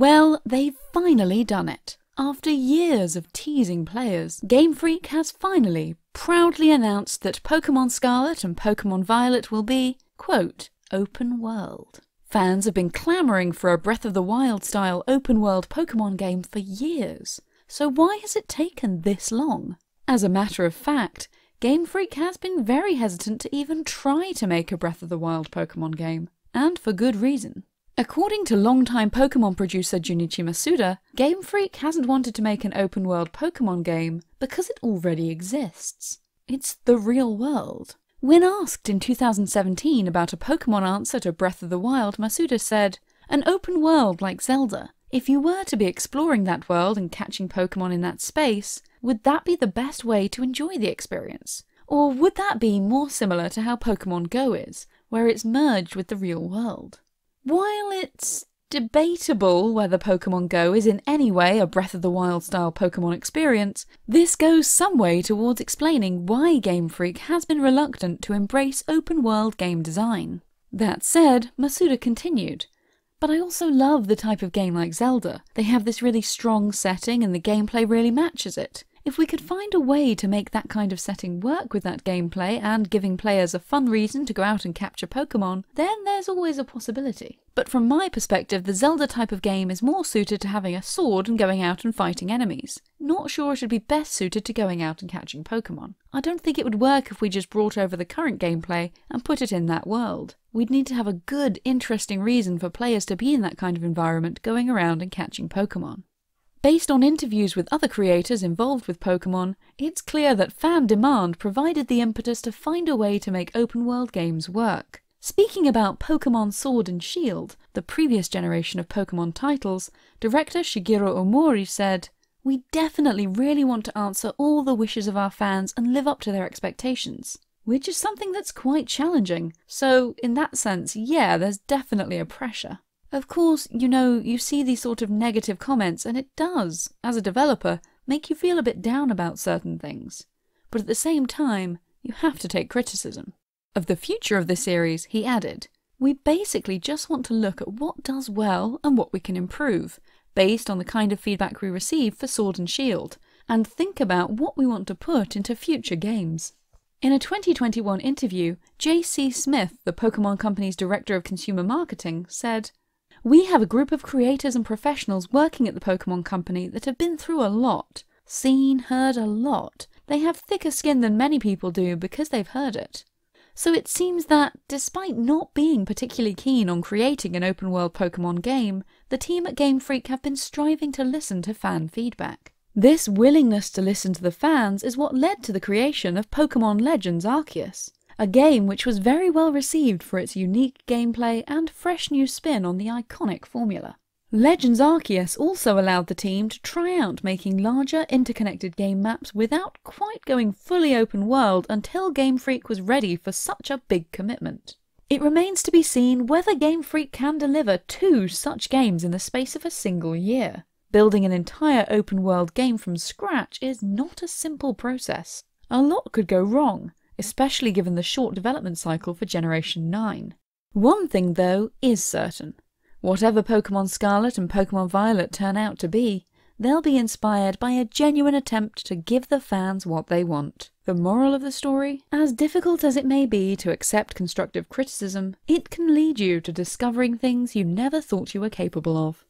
Well, they've finally done it. After years of teasing players, Game Freak has finally proudly announced that Pokemon Scarlet and Pokemon Violet will be, quote, open world. Fans have been clamouring for a Breath of the Wild style open world Pokemon game for years. So why has it taken this long? As a matter of fact, Game Freak has been very hesitant to even try to make a Breath of the Wild Pokemon game, and for good reason. According to longtime Pokemon producer Junichi Masuda, Game Freak hasn't wanted to make an open world Pokemon game because it already exists. It's the real world. When asked in 2017 about a Pokemon answer to Breath of the Wild, Masuda said, An open world like Zelda. If you were to be exploring that world and catching Pokemon in that space, would that be the best way to enjoy the experience? Or would that be more similar to how Pokemon Go is, where it's merged with the real world? While it's debatable whether Pokemon Go is in any way a Breath of the Wild style Pokemon experience, this goes some way towards explaining why Game Freak has been reluctant to embrace open world game design. That said, Masuda continued, but I also love the type of game like Zelda. They have this really strong setting and the gameplay really matches it. If we could find a way to make that kind of setting work with that gameplay and giving players a fun reason to go out and capture Pokemon, then there's always a possibility. But from my perspective, the Zelda type of game is more suited to having a sword and going out and fighting enemies. Not sure it would be best suited to going out and catching Pokemon. I don't think it would work if we just brought over the current gameplay and put it in that world. We'd need to have a good, interesting reason for players to be in that kind of environment going around and catching Pokemon. Based on interviews with other creators involved with Pokemon, it's clear that fan demand provided the impetus to find a way to make open world games work. Speaking about Pokemon Sword and Shield, the previous generation of Pokemon titles, director Shigeru Ohmori said, We definitely really want to answer all the wishes of our fans and live up to their expectations. Which is something that's quite challenging, so in that sense, yeah, there's definitely a pressure. Of course, you know, you see these sort of negative comments, and it does, as a developer, make you feel a bit down about certain things. But at the same time, you have to take criticism. Of the future of the series, he added, We basically just want to look at what does well and what we can improve, based on the kind of feedback we receive for Sword and Shield, and think about what we want to put into future games. In a 2021 interview, J.C. Smith, the Pokemon Company's Director of Consumer Marketing, said, we have a group of creators and professionals working at the Pokemon Company that have been through a lot, seen, heard a lot. They have thicker skin than many people do because they've heard it. So it seems that, despite not being particularly keen on creating an open world Pokemon game, the team at Game Freak have been striving to listen to fan feedback. This willingness to listen to the fans is what led to the creation of Pokemon Legends Arceus, a game which was very well received for its unique gameplay and fresh new spin on the iconic formula. Legends Arceus also allowed the team to try out making larger interconnected game maps without quite going fully open world until Game Freak was ready for such a big commitment. It remains to be seen whether Game Freak can deliver two such games in the space of a single year. Building an entire open world game from scratch is not a simple process. A lot could go wrong, especially given the short development cycle for Generation 9. One thing, though, is certain. Whatever Pokemon Scarlet and Pokemon Violet turn out to be, they'll be inspired by a genuine attempt to give the fans what they want. The moral of the story? As difficult as it may be to accept constructive criticism, it can lead you to discovering things you never thought you were capable of.